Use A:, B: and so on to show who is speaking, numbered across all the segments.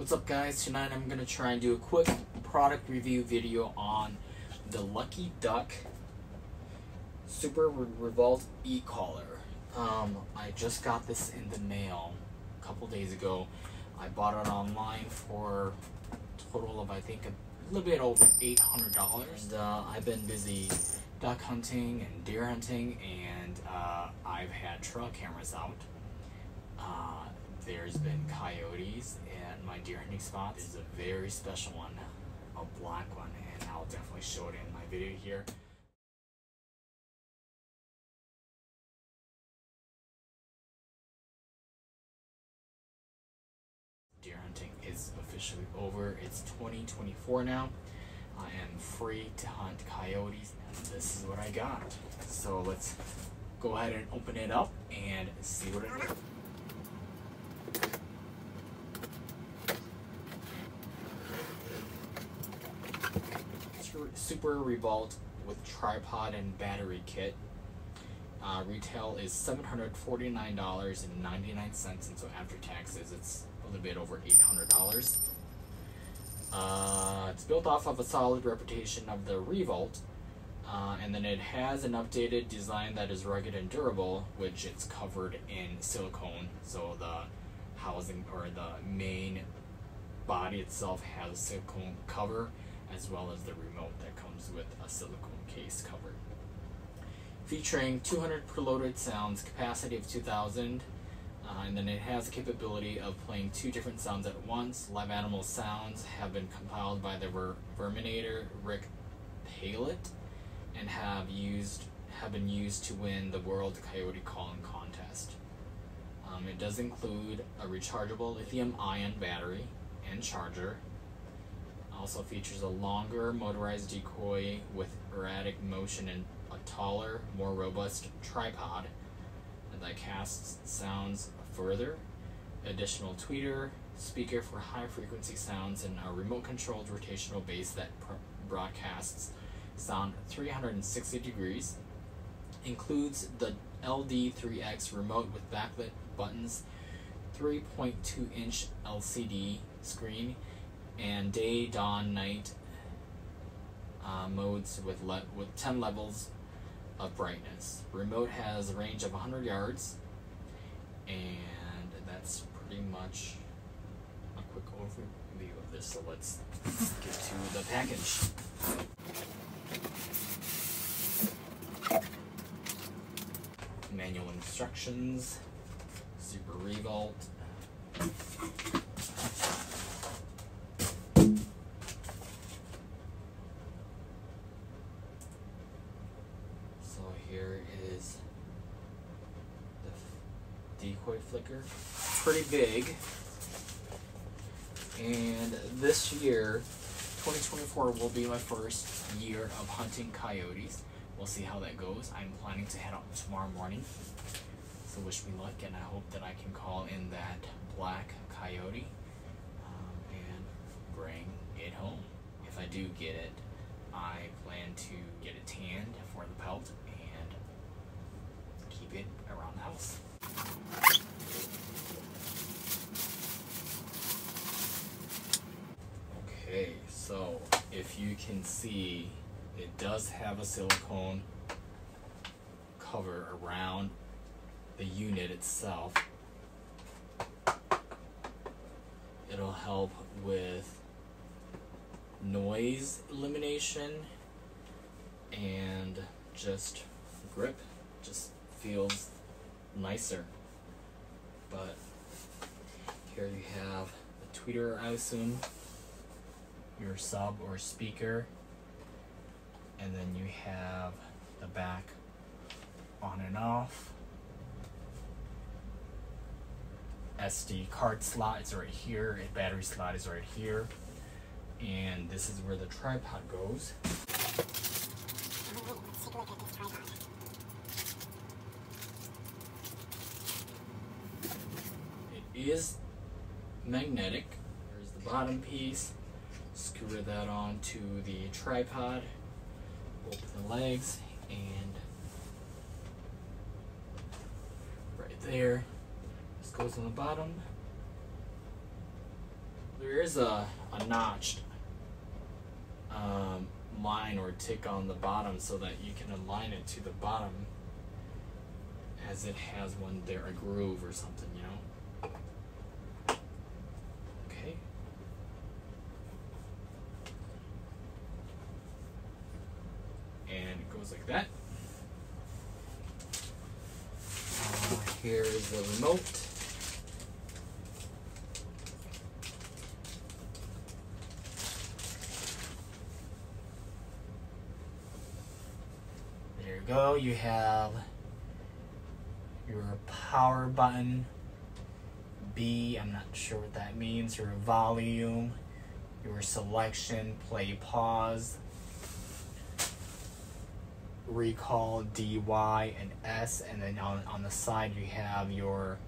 A: What's up guys? Tonight I'm going to try and do a quick product review video on the Lucky Duck Super Revolt e-caller. Um, I just got this in the mail a couple days ago. I bought it online for a total of I think a little bit over $800 and uh, I've been busy duck hunting and deer hunting and uh, I've had trail cameras out. Uh, there's been coyotes at my deer hunting spot. There's a very special one, a black one, and I'll definitely show it in my video here. Deer hunting is officially over. It's 2024 now. I am free to hunt coyotes, and this is what I got. So let's go ahead and open it up and see what it is. Super Revolt with tripod and battery kit. Uh, retail is $749.99, and so after taxes, it's a little bit over $800. Uh, it's built off of a solid reputation of the Revolt, uh, and then it has an updated design that is rugged and durable, which it's covered in silicone. So the housing or the main body itself has a silicone cover as well as the remote that comes with a silicone case cover. Featuring 200 preloaded sounds, capacity of 2000, uh, and then it has the capability of playing two different sounds at once. Live animal sounds have been compiled by the Ver Verminator Rick Palet and have used have been used to win the World Coyote Calling Contest. Um, it does include a rechargeable lithium ion battery and charger, also features a longer motorized decoy with erratic motion and a taller, more robust tripod that casts sounds further, additional tweeter, speaker for high frequency sounds, and a remote controlled rotational base that broadcasts sound 360 degrees. Includes the LD3X remote with backlit buttons, 3.2 inch LCD screen, and day, dawn, night uh, modes with le with 10 levels of brightness. Remote has a range of 100 yards, and that's pretty much a quick overview of this. So let's get to the package. Instructions, Super Revolt. So here is the decoy flicker. Pretty big. And this year, 2024 will be my first year of hunting coyotes. We'll see how that goes. I'm planning to head out tomorrow morning. So wish me luck and I hope that I can call in that black coyote um, and bring it home. If I do get it, I plan to get it tanned for the pelt and keep it around the house. Okay, so if you can see, it does have a silicone cover around the unit itself. It'll help with noise elimination and just grip, just feels nicer. But here you have a tweeter, I assume, your sub or speaker, and then you have the back on and off. SD card slot is right here, a battery slot is right here, and this is where the tripod goes. is magnetic. There's the bottom piece. Screw that onto the tripod. Open the legs and right there. Goes on the bottom. There there is a, a notched um, line or tick on the bottom so that you can align it to the bottom as it has one there, a groove or something, you know? Okay. And it goes like that. Uh, here's the remote. There you go. You have your power button. B, I'm not sure what that means. Your volume, your selection, play, pause, recall, D, Y, and S. And then on, on the side, you have your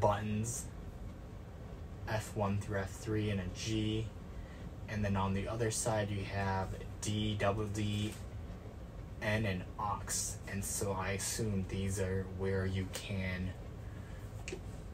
A: buttons F1 through F3 and a G. And then on the other side, you have D, double D, And aux. And so I assume these are where you can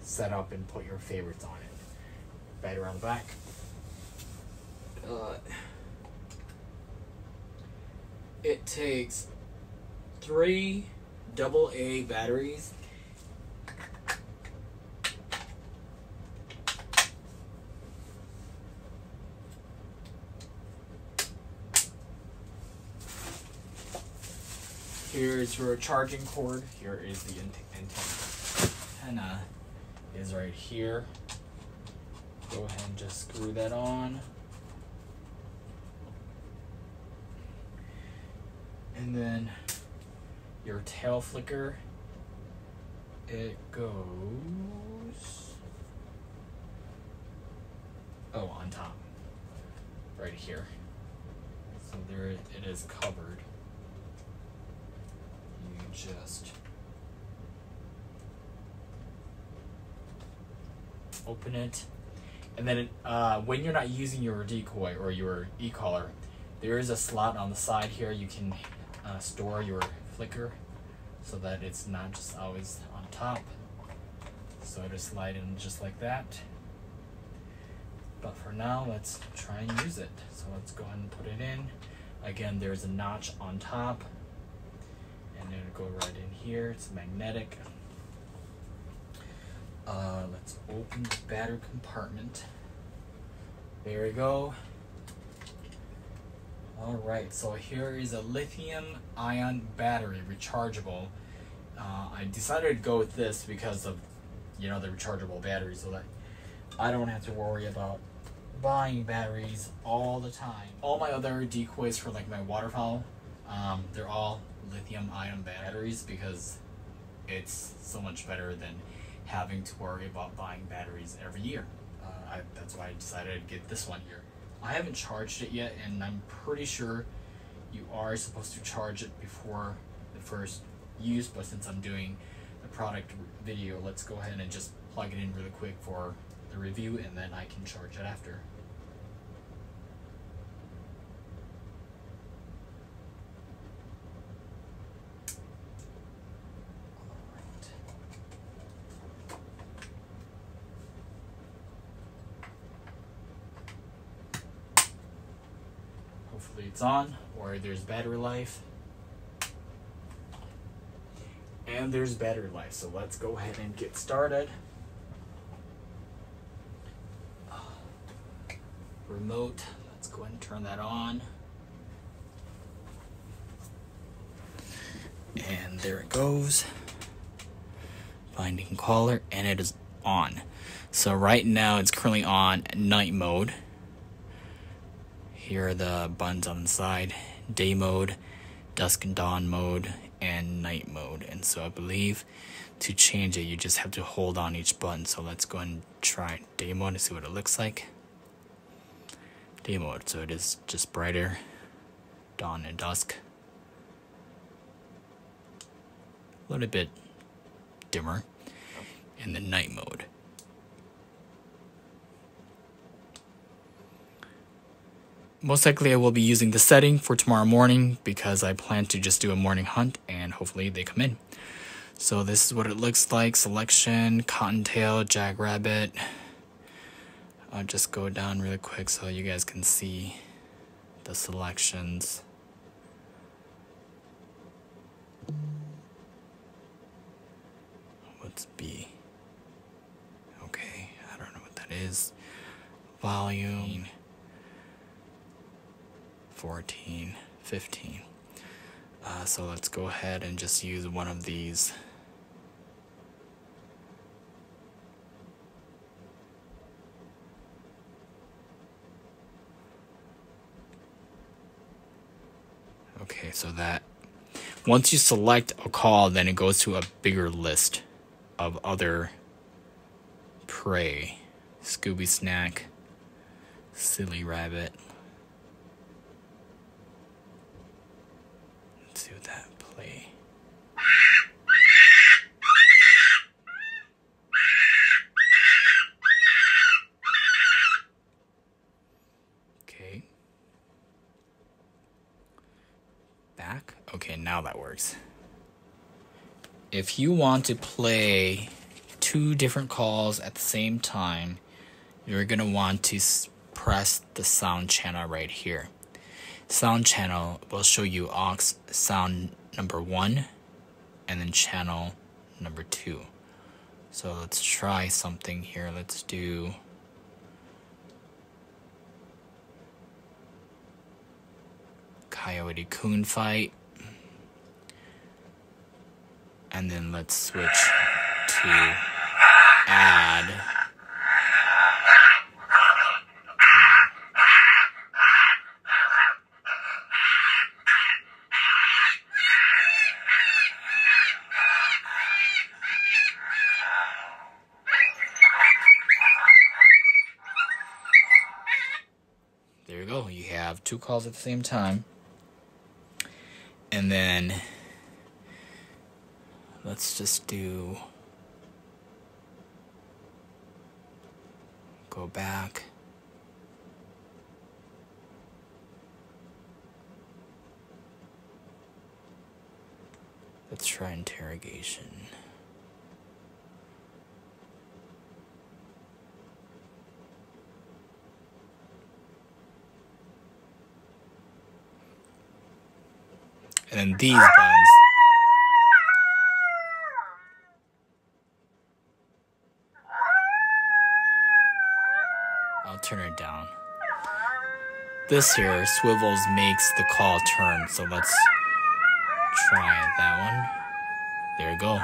A: set up and put your favorites on it. Right around the back. Uh, it takes three double A batteries. Here is your charging cord. Here is the antenna. Is right here. Go ahead and just screw that on. And then your tail flicker, it goes, oh, on top, right here. So there it is covered. Just open it. And then uh, when you're not using your decoy or your e-caller, there is a slot on the side here you can uh, store your flicker so that it's not just always on top. So just slide in just like that. But for now, let's try and use it. So let's go ahead and put it in. Again, there's a notch on top and it'll go right in here. It's magnetic. Uh, let's open the battery compartment. There we go. Alright, so here is a lithium ion battery, rechargeable. Uh, I decided to go with this because of, you know, the rechargeable battery so that I don't have to worry about buying batteries all the time. All my other decoys for like my waterfowl, um, they're all lithium ion batteries because it's so much better than having to worry about buying batteries every year. Uh, I, that's why I decided to get this one here. I haven't charged it yet, and I'm pretty sure you are supposed to charge it before the first use, but since I'm doing the product video, let's go ahead and just plug it in really quick for the review, and then I can charge it after. It's on, or there's battery life. And there's battery life, so let's go ahead and get started. Remote, let's go ahead and turn that on. And there it goes. Binding caller, and it is on. So right now it's currently on night mode. Here are the buttons on the side day mode, dusk and dawn mode, and night mode. And so I believe to change it, you just have to hold on each button. So let's go and try day mode to see what it looks like. Day mode, so it is just brighter, dawn and dusk. A little bit dimmer. And then night mode. Most likely I will be using the setting for tomorrow morning because I plan to just do a morning hunt and hopefully they come in. So this is what it looks like. Selection, cottontail, jackrabbit, I'll just go down really quick so you guys can see the selections. What's B? Okay, I don't know what that is. Volume 14, 15. Uh, so let's go ahead and just use one of these. Okay, so that once you select a call, then it goes to a bigger list of other prey. Scooby Snack, Silly Rabbit. Let's see what that play. Okay. Back. Okay, now that works. If you want to play two different calls at the same time, you're going to want to press the sound channel right here. Sound channel will show you aux sound number one and then channel number two. So let's try something here. Let's do. Coyote Coon fight. And then let's switch to add. There you go. You have two calls at the same time. And then let's just do go back. Let's try interrogation. And then these buttons. I'll turn it down. This here swivels makes the call turn, so let's try that one. There you go.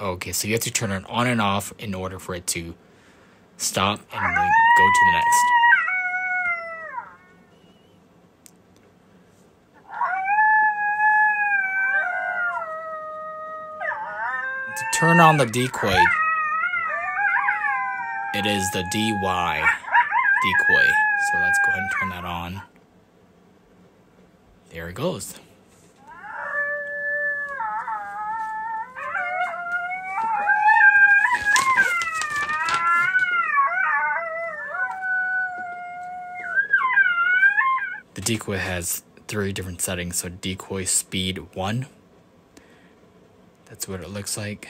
A: Okay, so you have to turn it on and off in order for it to stop and then go to the next. To turn on the decoy, it is the DY decoy. So let's go ahead and turn that on. There it goes. The decoy has three different settings. So decoy speed one. That's what it looks like.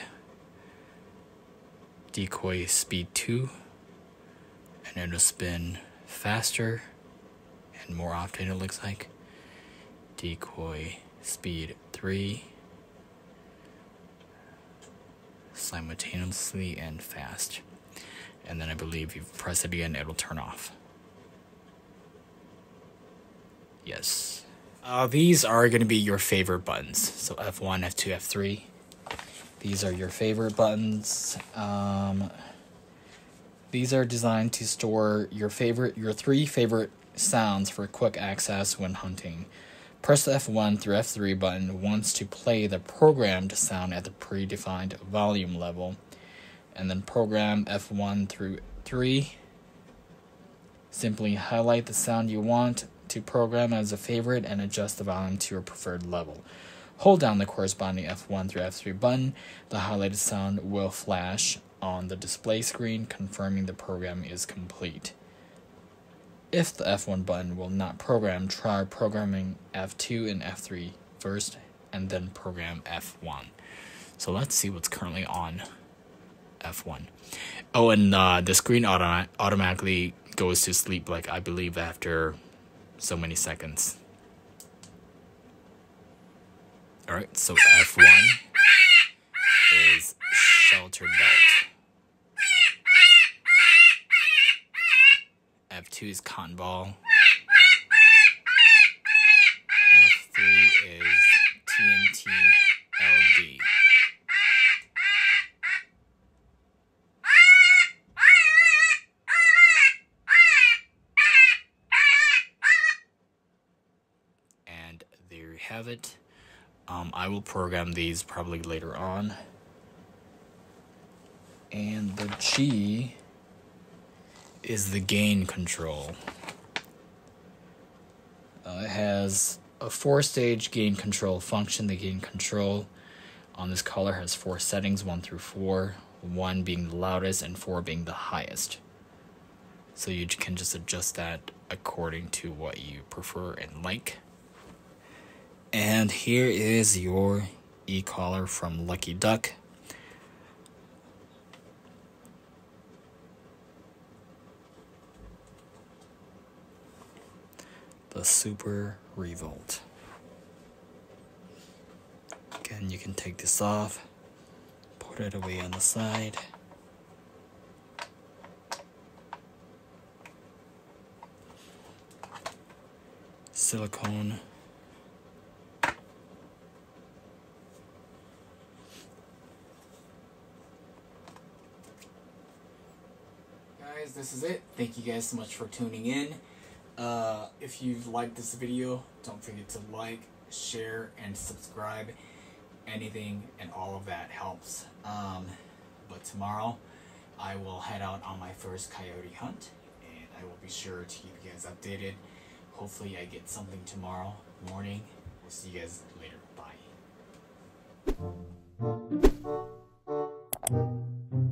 A: Decoy speed two. And it'll spin faster and more often it looks like. Decoy speed three. Simultaneously and fast. And then I believe you press it again, it'll turn off. Yes. Uh, these are going to be your favorite buttons. So F1, F2, F3. These are your favorite buttons. Um, these are designed to store your favorite, your three favorite sounds for quick access when hunting. Press the F1 through F3 button once to play the programmed sound at the predefined volume level, and then program F1 through 3. Simply highlight the sound you want to program as a favorite and adjust the volume to your preferred level. Hold down the corresponding F1 through F3 button. The highlighted sound will flash on the display screen confirming the program is complete. If the F1 button will not program, try programming F2 and F3 first and then program F1. So let's see what's currently on F1. Oh, and uh, the screen auto- automatically goes to sleep, like I believe after so many seconds. Alright, so F1 is shelter belt. F2 is cotton ball. F3 is TNT LD. And there you have it. Um, I will program these probably later on. And the G is the gain control. Uh, it has a four stage gain control function. The gain control on this color has four settings one through four, one being the loudest and four being the highest. So you can just adjust that according to what you prefer and like. And here is your e caller from Lucky Duck. The Super Revolt. Again, you can take this off, put it away on the side. Silicone guys, this is it. Thank you guys so much for tuning in. Uh, if you've liked this video, don't forget to like, share, and subscribe. Anything and all of that helps. Um, but tomorrow, I will head out on my first coyote hunt, and I will be sure to keep you guys updated. Hopefully, I get something tomorrow morning. We'll see you guys later. Bye.